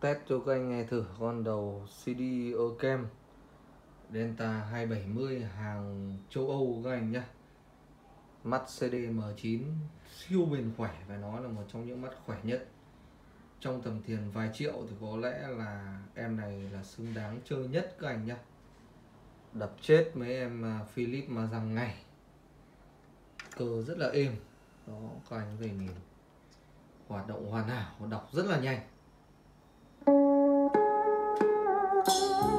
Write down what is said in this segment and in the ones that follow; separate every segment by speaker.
Speaker 1: test cho các anh nghe thử. Con đầu CD Ocam Delta 270 hàng châu Âu các anh nhé mắt CD M9 siêu bền khỏe, phải nói là một trong những mắt khỏe nhất. Trong tầm tiền vài triệu thì có lẽ là em này là xứng đáng chơi nhất các anh nhé đập chết mấy em à, Philip mà rằng ngày. Cơ rất là êm. Đó, các anh có thể nhìn. Hoạt động hoàn hảo, đọc rất là nhanh.
Speaker 2: Có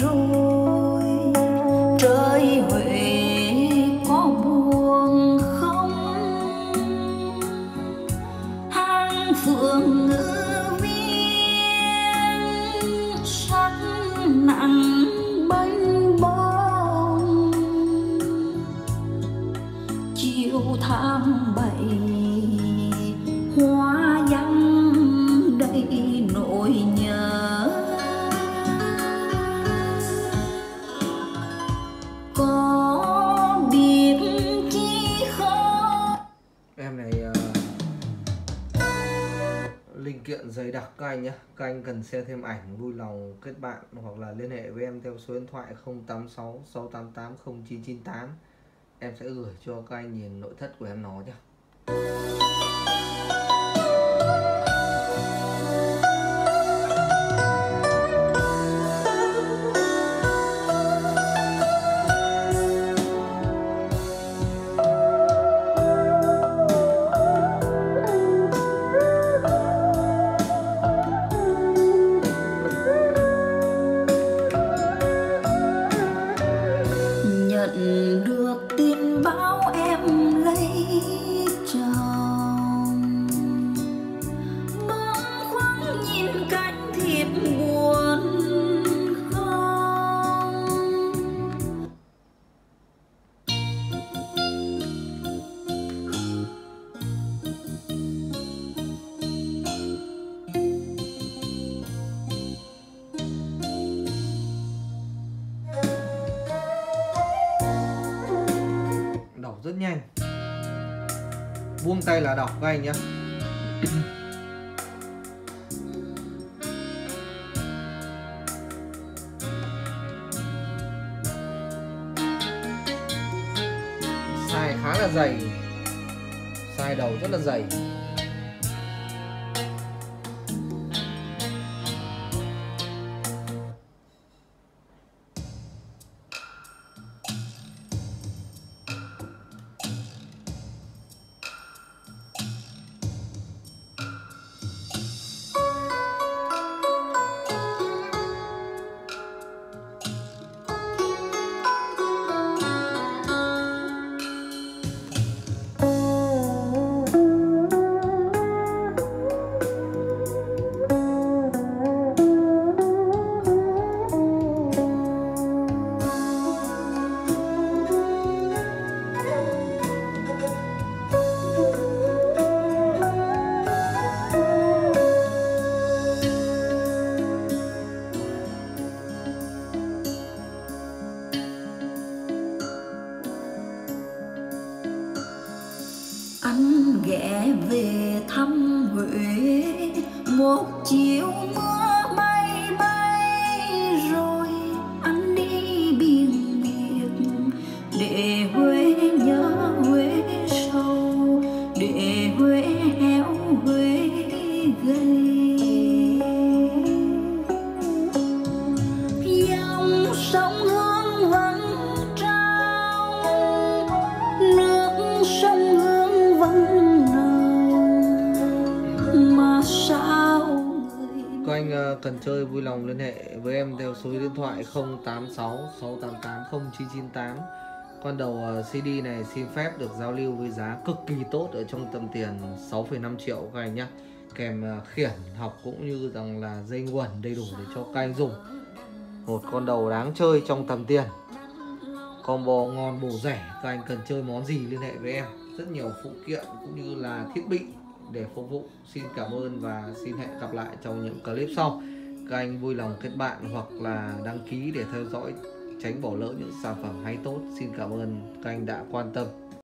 Speaker 2: rồi. Trời huệ có buồn không? Hang phượng ngữ viên sắc nặng bánh bông. Chiều tháng bảy, hoa
Speaker 1: kiện dày đặc các anh nhé các anh cần xem thêm ảnh, vui lòng kết bạn hoặc là liên hệ với em theo số điện thoại 086 688 0998 em sẽ gửi cho các anh nhìn nội thất của em nó nhé rất nhanh. Buông tay là đọc các anh nhé sai khá là dày. Sai đầu rất là dày.
Speaker 2: Anh ghé về thăm Huế. Một chiều mưa
Speaker 1: cần chơi vui lòng liên hệ với em theo số điện thoại 086 688 0998 con đầu ờ, CD này xin phép được giao lưu với giá cực kỳ tốt ở trong tầm tiền 6,5 triệu các anh nhé kèm ờ, khiển học cũng như rằng là dây nguồn đầy đủ để cho các anh dùng. Một con đầu đáng chơi trong tầm tiền. Combo ngon bổ rẻ các anh cần chơi món gì liên hệ với em. Rất nhiều phụ kiện cũng như là thiết bị để phục vụ. Xin cảm ơn và xin hẹn gặp lại trong những clip sau. Các anh vui lòng kết bạn hoặc là đăng ký để theo dõi, tránh bỏ lỡ những sản phẩm hay tốt. Xin cảm ơn các anh đã quan tâm.